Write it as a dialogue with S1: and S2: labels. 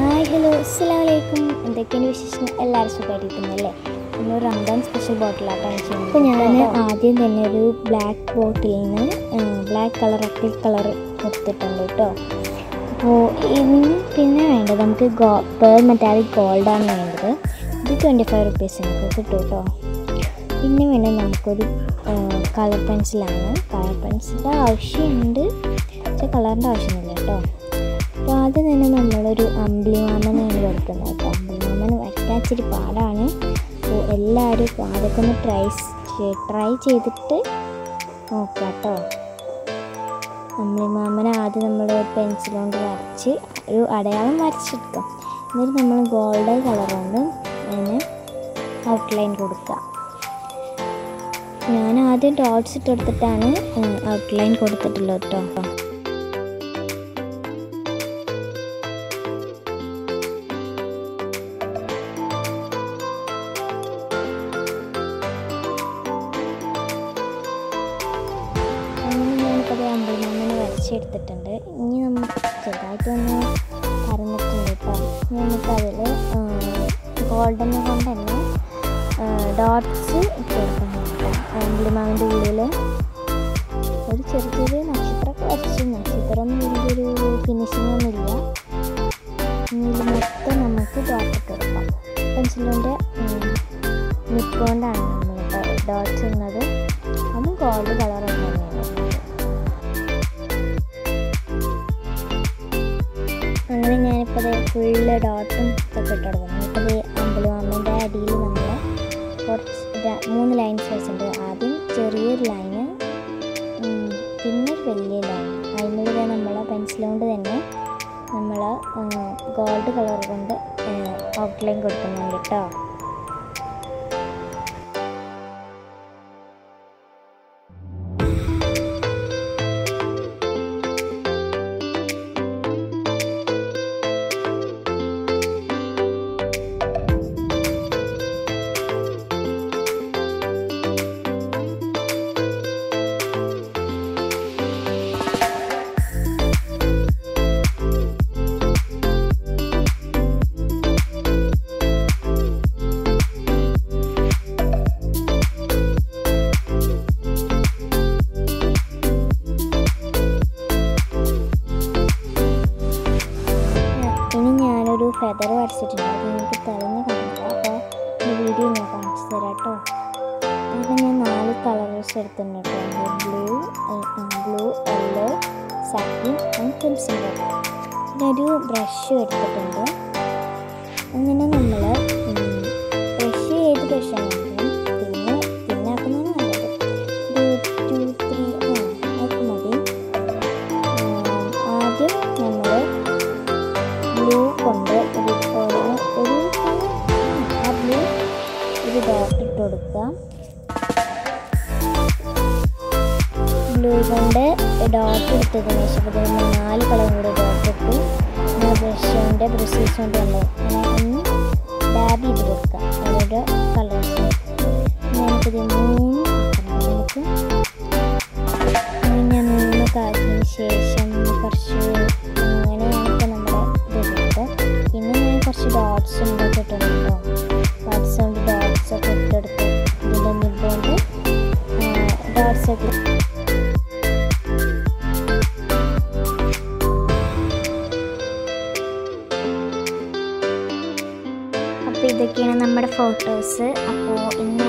S1: Hi hello അസ്സാം വലൈക്കും എന്തൊക്കെയാണ് വിശേഷം? എല്ലാവരും സുഖമായിട്ടിരിക്കുന്നല്ലേ? നമ്മൾ റംദാൻ സ്പെഷ്യൽ ചെയ്യുന്നത്. അപ്പോൾ ഞാൻ ആദ്യം തന്നെ ഒരു ബ്ലാക്ക് ബോട്ടിൽ നിന്ന് ബ്ലാക്ക് കളർ ഒക്കെ കളർ കൊടുത്തിട്ടുണ്ട് കേട്ടോ അപ്പോൾ ഇനി പിന്നെ വേണ്ടത് നമുക്ക് ഗോ പേർ മെറ്റാലിക് ഗോൾഡാണ് വേണ്ടത്. ഇത് ട്വന്റി ഫൈവ് റുപ്പീസ് നമുക്ക് കിട്ടും കേട്ടോ പിന്നെ വേണ്ടത് നമുക്കൊരു കളർ പെൻസിലാണ് കളർ പെൻസിലിന്റെ ആവശ്യമുണ്ട്. പക്ഷേ കളറിന്റെ ആവശ്യമില്ല കേട്ടോ അപ്പോൾ ആദ്യം തന്നെ നമ്മളൊരു അമ്പിളിമാമനാണ് വരയ്ക്കുന്നത് അപ്പോൾ അമ്പിളിമാമൻ വരയ്ക്കാൻ ഇച്ചിരി പാടാണ്. അപ്പോൾ എല്ലാവരും അതൊക്കെ ഒന്ന് ട്രൈ ട്രൈ ചെയ്തിട്ട് നോക്കാം കേട്ടോ. അമ്പിളിമാമനെ ആദ്യം നമ്മൾ പെൻസിൽ കൊണ്ട് വരച്ച് ഒരു അടയാളം വരച്ചെടുക്കാം. എന്നിട്ട് നമ്മൾ ഗോൾഡൻ കളർ കൊണ്ട് അതിന് ഔട്ട്ലൈൻ കൊടുക്കുക. ഞാൻ ആദ്യം ഡോട്ട്സ് ഇട്ടെടുത്തിട്ടാണ് ഔട്ട്ലൈൻ കൊടുത്തിട്ടുള്ളത് കേട്ടോ. അമ്പലമാമനെ വരച്ചെടുത്തിട്ടുണ്ട് ഇനി നമ്മൾ ചെറുതായിട്ടൊന്ന് പറഞ്ഞിട്ടുണ്ട് കേട്ടോ. നമുക്കതിൽ ഗോൾഡൻ കൊണ്ട് തന്നെ ഡോട്ട്സ് ഇട്ട് ഉള്ളിൽ ഒരു ചെറിയ ചെറിയ നക്ഷത്രമൊക്കെ വരച്ചു. നക്ഷത്രം വലിയൊരു ഫിനിഷിംഗ് ഒന്നുമില്ല. ഇനി ഇത് മൊത്തം നമുക്ക് ഡോട്ട് ഇട്ട് കൊടുക്കാം. പെൻസിലിന്റെ മിക്കോണ്ടാണ് നമ്മൾ ഡോട്ട്സ് ഉള്ളത് അതും ഗോൾഡ് കളർ തന്നെയാണ്. ഫുള്ള് ഡോട്ടും ഇതൊക്കെ ഇട്ട് കൊടുക്കുന്നു അമ്പലം അമ്മേന്റെ അടിയിൽ നമ്മൾ കുറച്ച് മൂന്ന് ലൈൻസ് വെച്ചിട്ടുണ്ട്. ആദ്യം ചെറിയൊരു ലൈന് പിന്നെ വലിയ ലൈൻ അതിനുള്ളിൽ നമ്മൾ പെൻസിൽ കൊണ്ട് തന്നെ നമ്മൾ ഗോൾഡ് കളർ കൊണ്ട് ഔട്ട്ലൈൻ കൊടുക്കുന്നുണ്ട് കേട്ടോ. വീഡിയോ ഞാൻ കാണിച്ചു തരാം കേട്ടോ അപ്പോൾ ഞാൻ നാല് കളേഴ്സ് എടുത്തിട്ടുണ്ട് കേട്ടോ blue blue yellow satin and pencil ഒരു ബ്രഷ് എടുത്തിട്ടുണ്ട്. അങ്ങനെ നമ്മൾ ബ്രഷ് ഏത് ബ്രഷാണ് പിന്നെ പിന്നെ നല്ലത്. ഒരു ടു ത്രീ ആ അതൊക്കെ മതി. ഉം, ആദ്യം നമ്മൾ ബ്ലൂ കൊണ്ട് ഒരു ഡോട്ട് ഇട്ട് കൊടുക്കാം. ബ്ലൂ കൊണ്ട് ഡോട്ട് എടുത്തതിന് ശേഷം ഇതിൽ നാല് കളറും കൂടെ ഡോട്ട് ഇട്ടു. നമ്മൾ ബ്രഷിന്റെ ബ്രഷീസ് കൊണ്ട് നമ്മൾ അങ്ങനെ ഒന്ന് ഡാബ് ചെയ്ത് കൊടുക്കാം. അതിന്റെ കളേഴ്സ് ഇതിന് മൂന്ന് ഒക്കെ അപ്പോൾ ഇതൊക്കെയാണ് നമ്മുടെ ഫോട്ടോസ് അപ്പോൾ ഇന്ന്